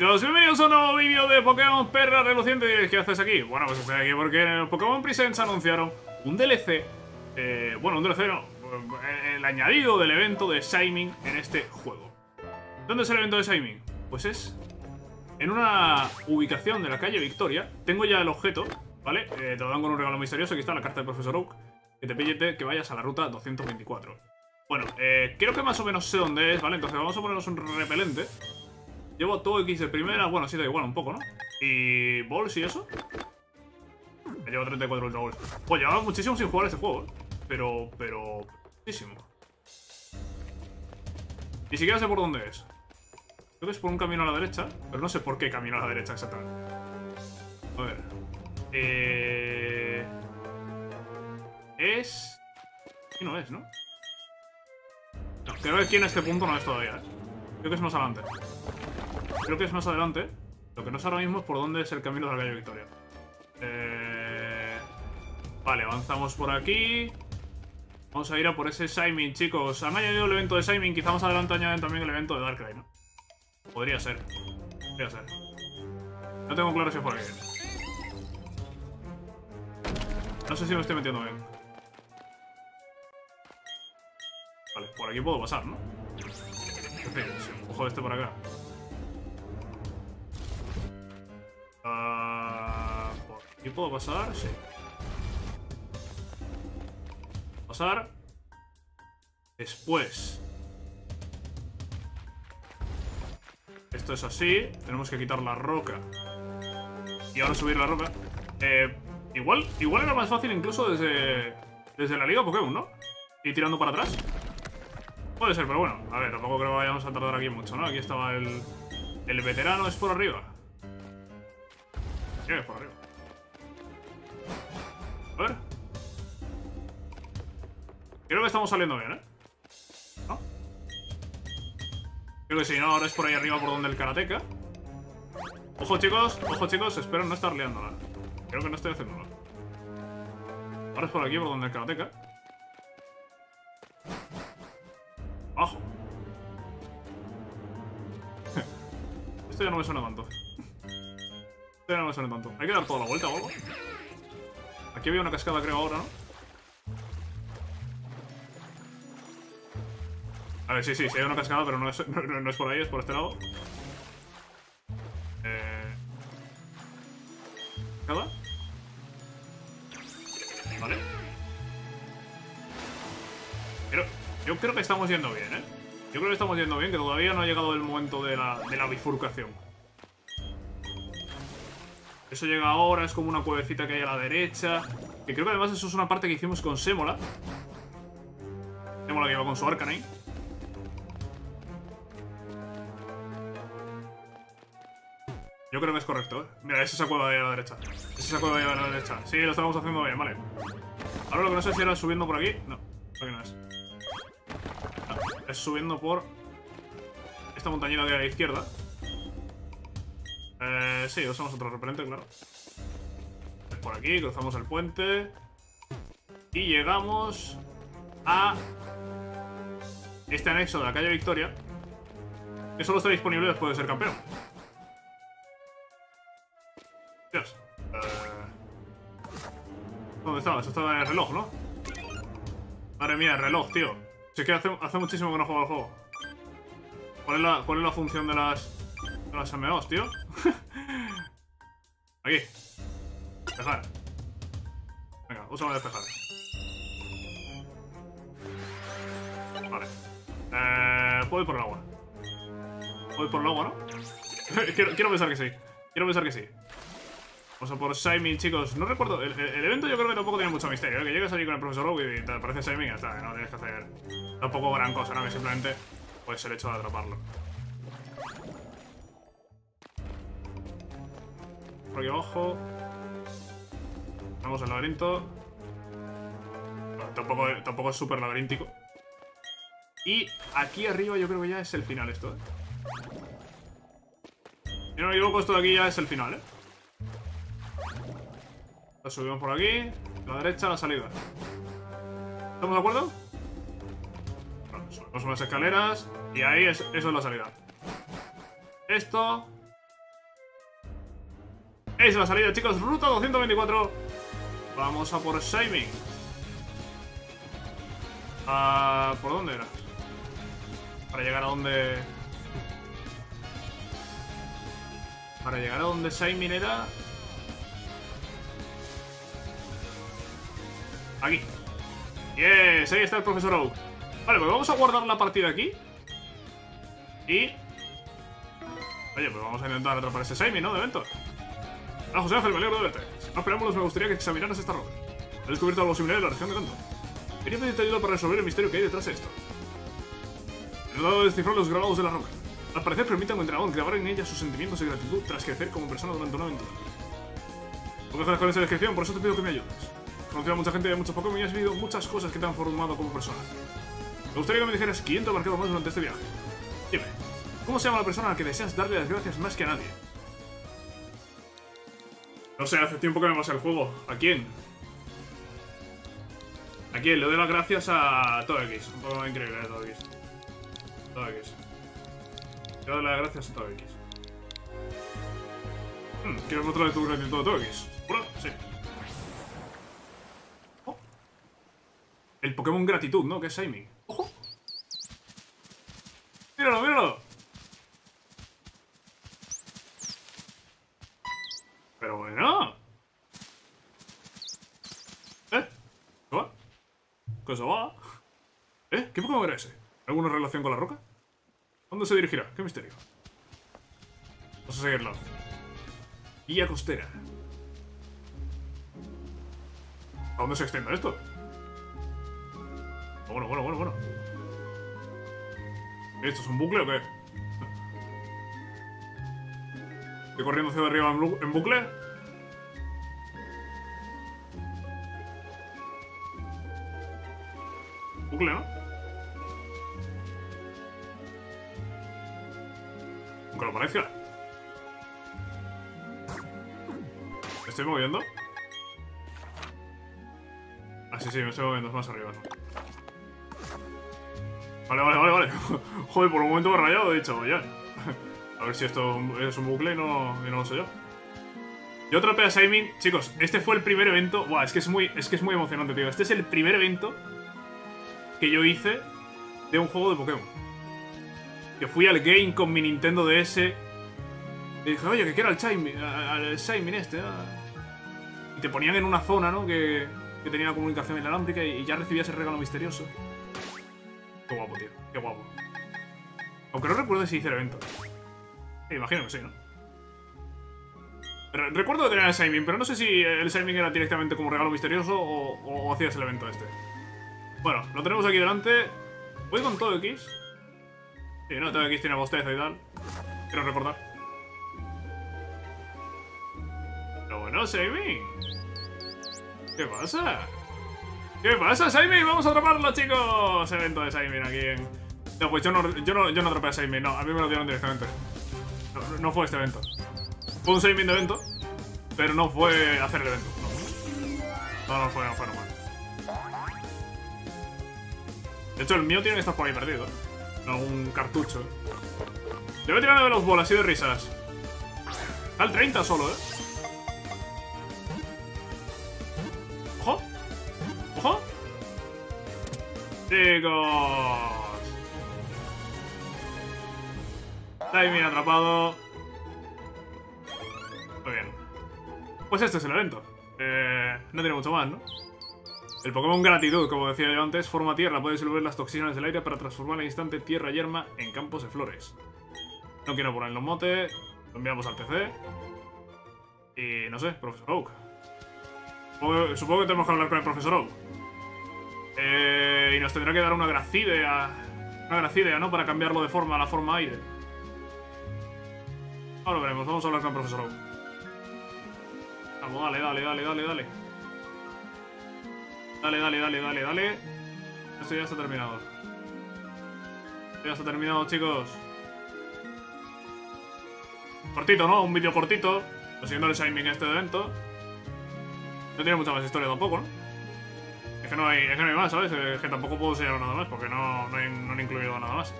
chicos, bienvenidos a un nuevo vídeo de Pokémon Perra Reluciente. ¿Qué haces aquí? Bueno, pues estoy aquí porque en Pokémon Presents anunciaron un DLC. Eh, bueno, un DLC no. eh, El añadido del evento de Shining en este juego. ¿Dónde es el evento de Shining? Pues es en una ubicación de la calle Victoria. Tengo ya el objeto, ¿vale? Eh, te lo dan con un regalo misterioso. Aquí está la carta del profesor Oak. Que te pille que vayas a la ruta 224. Bueno, eh, creo que más o menos sé dónde es, ¿vale? Entonces vamos a ponernos un repelente. Llevo todo X de primera, bueno, sí da igual un poco, ¿no? Y... ¿Balls y eso? Me llevo 34 Ultra Balls. Pues llevaba muchísimo sin jugar este juego, ¿eh? Pero... pero... muchísimo. Ni siquiera sé por dónde es. Creo que es por un camino a la derecha, pero no sé por qué camino a la derecha exactamente. A ver. Eh... Es... Aquí no es. No, creo que aquí en este punto no es todavía, ¿eh? Creo que es más adelante. Creo que es más adelante. Lo que no sé ahora mismo es por dónde es el camino de la calle Victoria. Eh... Vale, avanzamos por aquí. Vamos a ir a por ese Simon, chicos. Han añadido el evento de Simon. Quizá más adelante añaden también el evento de Darkrai, ¿no? Podría ser. Podría ser. No tengo claro si es por aquí. No sé si me estoy metiendo bien. Vale, por aquí puedo pasar, ¿no? Empujo este por acá. Ah, ¿Por aquí puedo pasar? Sí. Pasar. Después. Esto es así. Tenemos que quitar la roca. Y ahora subir la roca. Eh, igual, igual era más fácil incluso desde, desde la Liga Pokémon, ¿no? Y tirando para atrás. Puede ser, pero bueno. A ver, tampoco creo que vayamos a tardar aquí mucho, ¿no? Aquí estaba el... El veterano es por arriba. A ver. Creo que estamos saliendo bien, ¿eh? ¿No? Creo que sí, ¿no? Ahora es por ahí arriba por donde el karateka. Ojo, chicos. Ojo, chicos. Espero no estar liándola. Creo que no estoy haciéndolo. Ahora es por aquí por donde el karateka. Abajo. Esto ya no me suena tanto. Esto ya no me tanto. Hay que dar toda la vuelta o algo. Aquí había una cascada, creo, ahora, ¿no? A ver, sí, sí, sí hay una cascada, pero no es, no, es por ahí, es por este lado. Eh... ¿Cascada? Vale. Yo creo que estamos yendo bien, ¿eh? Yo creo que estamos yendo bien, que todavía no ha llegado el momento de la bifurcación. Eso llega ahora, es como una cuevecita que hay a la derecha. Que creo que además eso es una parte que hicimos con Semola. Semola que iba con su Arcanine. Yo creo que es correcto, ¿eh? Mira, es esa cueva de ahí a la derecha. Es esa cueva de ahí a la derecha. Sí, lo estamos haciendo bien, vale. Ahora lo que no sé si era subiendo por aquí. No, aquí no es. No, es subiendo por esta montañita de la izquierda. Eh, sí, usamos otro repelente, claro. Por aquí, cruzamos el puente. Y llegamos a este anexo de la calle Victoria. Que solo está disponible después de ser campeón. Dios. Eh, ¿Dónde estaba? Eso estaba en el reloj, ¿no? Madre mía, el reloj, tío. Si es que hace, hace muchísimo que no juego al juego. ¿Cuál es la, cuál es la función de las, de las MOs, tío? Aquí. Despejar. Venga, úsame despejar. Vale. Eh, puedo ir por el agua. Puedo por el agua, ¿no? quiero, pensar que sí. Quiero pensar que sí. Vamos a por Simon, chicos. No recuerdo. El, evento yo creo que tampoco tiene mucho misterio. ¿eh? Que llegas allí con el profesor Oak y te aparece Simon y ya está. No tienes que hacer tampoco gran cosa, ¿no? Que simplemente pues el hecho de atraparlo. Por aquí abajo. Vamos al laberinto. Tampoco, tampoco es súper laberíntico. Y aquí arriba yo creo que ya es el final esto, ¿eh? Si no me equivoco, esto de aquí ya es el final, ¿eh? Lo subimos por aquí. A la derecha, la salida. ¿Estamos de acuerdo? Bueno, subimos unas escaleras. Y ahí es, eso es la salida. Esto. Es la salida, chicos. Ruta 224. Vamos a por Shining. Ah, ¿Por dónde era? Para llegar a donde... Para llegar a donde Shining era... Aquí. Yes, ahí está el profesor Oak. Vale, pues vamos a guardar la partida aquí. Y... Oye, pues vamos a intentar atrapar ese Saimi, ¿no? De evento. Ah, José Ángel, me alegro de verte. Si no preámbulos, me gustaría que examinaras esta roca. He descubierto algo similar en la región de Kanto. Quería pedirte ayuda para resolver el misterio que hay detrás de esto. He tratado de descifrar los grabados de la roca. Al parecer permiten a un entrenador grabar en ella sus sentimientos de gratitud tras crecer como persona durante una aventura. No me con esa descripción, por eso te pido que me ayudes. He conocido a mucha gente de muchos Pokémon y has vivido muchas cosas que te han formado como persona. Me gustaría que me dijeras quién te ha marcado más durante este viaje. Dime, ¿cómo se llama la persona a la que deseas darle las gracias más que a nadie? No sé, hace tiempo que pasa el juego. ¿A quién? ¿A quién? Le doy las gracias a Togekiss. Un poco increíble, eh, Togekiss. Togekiss. Le doy las gracias a Togekiss. Hmm, ¿Quieres mostrarle tu gratitud a? ¿Seguro? Sí. El Pokémon gratitud, ¿no? Que es Amy. ¡Ojo! ¡Míralo, míralo! Pero bueno. ¿Eh? ¿Qué va? ¿Qué ¿Eh? ¿Qué Pokémon era ese? ¿Alguna relación con la roca? ¿Dónde se dirigirá? ¿Qué misterio? Vamos a seguirlo. Guía costera. ¿A dónde se extiende esto? Bueno, bueno, bueno, bueno. ¿Esto es un bucle o qué? Estoy corriendo hacia arriba en bucle. Bucle, ¿no? Aunque lo parezca. ¿Me estoy moviendo? Ah, sí, sí, me estoy moviendo, más arriba. ¿no? Vale, vale, vale, vale. Joder, por un momento me he rayado, he dicho, ya. A ver si esto es un bucle y no, y no lo sé yo. Y otra a Simon. Chicos, este fue el primer evento. Buah, es que es muy, es que es muy emocionante, tío. Este es el primer evento que yo hice de un juego de Pokémon. Que fui al game con mi Nintendo DS. Y dije, oye, que quiero al Shaymin, al este. ah". Y te ponían en una zona, ¿no? Que, que tenía comunicación inalámbrica y, y ya recibías el regalo misterioso. Qué guapo, tío. Qué guapo. Aunque no recuerdo si hice el evento. Sí, imagino que sí, ¿no? Re- Recuerdo de tener el Siming, pero no sé si el Siming era directamente como regalo misterioso o- o hacías el evento este. Bueno, lo tenemos aquí delante. Voy con todo X. Sí, no, todo X tiene bostezo y tal. Quiero recordar. Pero bueno, Siming. ¿Qué pasa? ¿Qué pasa, Simon? Vamos a atraparlo, chicos. Evento de Simon aquí en... No, pues yo no, yo no, yo no atrapé a Simon, no. A mí me lo dieron directamente. No, no fue este evento. Fue un Simon de evento, pero no fue hacer el evento. No, no, no fue, no fue normal. De hecho, el mío tiene que estar por ahí perdido. ¿eh? No, un cartucho. Debe tirar de los bolas así de risas. Está al 30 solo, ¿eh? ¡Ojo! ¡Ojo! ¡Chicos! Timing atrapado. Muy bien. Pues este es el evento. Eh, no tiene mucho más, ¿no? El Pokémon Gratitud, como decía yo antes, forma tierra. Puede disolver las toxinas del aire para transformar al instante tierra yerma en campos de flores. No quiero poner los motes. Lo enviamos al PC. Y no sé, Profesor Oak. Supongo, que tenemos que hablar con el Profesor Oak. Eh, y nos tendrá que dar una gracidea. Una gracidea, ¿no? Para cambiarlo de forma a la forma aire. Ahora veremos, vamos a hablar con el Profesor Oak. Vamos, dale, dale, dale, dale, dale. Dale, dale, dale, dale, dale. Esto ya está terminado. Esto ya está terminado, chicos. Cortito, ¿no? Un vídeo cortito. Consiguiendo el Shining este evento. No tiene mucha más historia tampoco, ¿no? Es que no hay, es que no hay más, ¿sabes? Es que tampoco puedo enseñar nada más porque no, no, he, incluido nada más.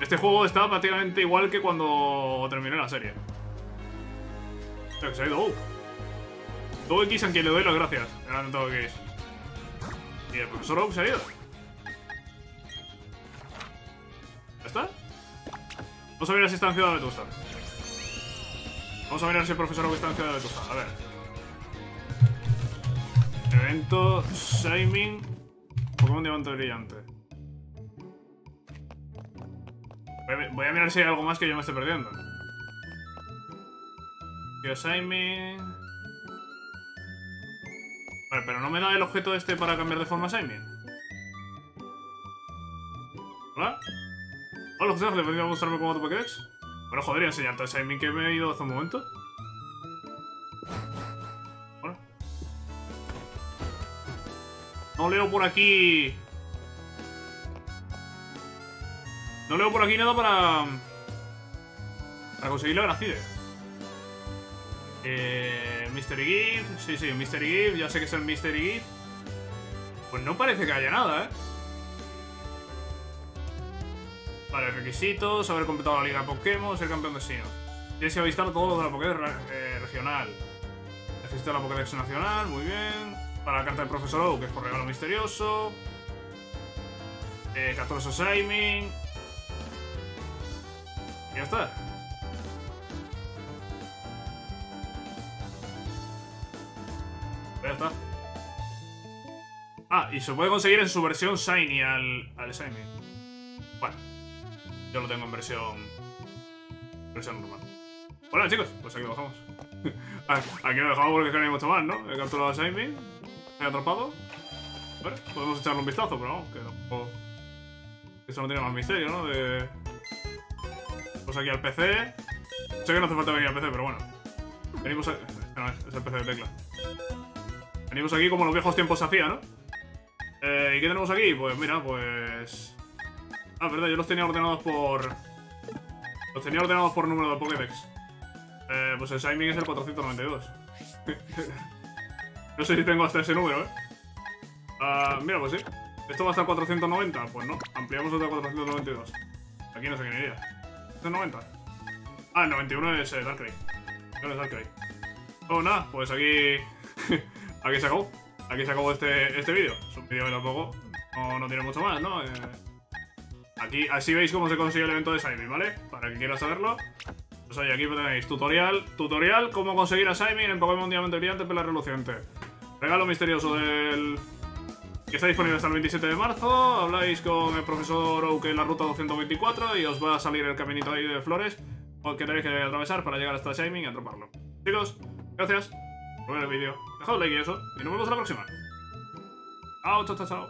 Este juego está prácticamente igual que cuando terminé la serie. Hostia, que se ha ido. Uh. Todo X a quien le doy las gracias. Grande todo X. Y el profesor Oak se ha ido. ¿Ya está? Vamos a ver si está en Ciudad de Vetusta. Vamos a ver si el profesor Oak está en Ciudad de Vetusta. A ver. Evento Shining Pokémon Diamante Brillante. Voy a, mirar si hay algo más que yo me esté perdiendo. Shining Pero no me da el objeto este para cambiar de forma Shining. ¿Hola? Hola, José, ¿le podría mostrarme cómo tu Pokédex? Bueno, joder, enseñarte a Shining que me he ido hace un momento. Bueno. No leo por aquí... No leo por aquí nada para... Para conseguir la Gracide. Eh... Mystery Gift... Sí, sí, Mystery Gift. Ya sé que es el Mystery Gift. Pues no parece que haya nada, ¿eh? Vale, requisitos, haber completado la liga Pokémon, ser campeón de Sino. Tienes que avistar todo lo de la Pokédex eh, regional. Necesito la Pokédex nacional, muy bien. Para la carta del profesor Oak, que es por regalo misterioso. Eh, 14 Siming. Y ya está. Y se puede conseguir en su versión Shiny al, al Shiny. Bueno, yo lo tengo en versión. versión normal. Bueno, chicos, pues aquí lo dejamos. aquí lo dejamos porque es que no ¿no? He capturado a Shiny, he atrapado. Bueno, podemos echarle un vistazo, pero vamos, que tampoco. Eso no tiene más misterio, ¿no? De. Pues aquí al PC. Sé que no hace falta venir al PC, pero bueno. Venimos a... Este no es, el PC de tecla. Venimos aquí como los viejos tiempos se hacía, ¿no? ¿Y qué tenemos aquí? Pues mira, pues... Ah, verdad, yo los tenía ordenados por... Los tenía ordenados por número de Pokédex. Eh, pues el Shining es el 492. no sé si tengo hasta ese número, ¿eh? Ah, mira, pues sí. ¿Esto va hasta el 490? Pues no, ampliamos hasta el 492. Aquí no sé quién iría. ¿Este es 90? Ah, el 91 es eh, Darkrai. No es Darkrai. Oh, nada, pues aquí... aquí se acabó. Aquí se acabó este, este vídeo. Es un vídeo que tampoco no, no tiene mucho más, ¿no? Eh, aquí, así veis cómo se consigue el evento de Simon, ¿vale? Para quien quiera saberlo. Pues oye, aquí tenéis tutorial, tutorial, cómo conseguir a Simon en Pokémon Diamante Brillante Pela Reluciente. Regalo misterioso del... Que está disponible hasta el 27 de marzo. Habláis con el profesor Oak en la ruta 224 y os va a salir el caminito ahí de flores que tenéis que atravesar para llegar hasta Shining y atraparlo. Chicos, gracias por el vídeo. Dejad un like y eso. Y nos vemos a la próxima. Chao, chao, chao, chao.